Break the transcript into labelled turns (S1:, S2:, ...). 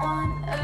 S1: on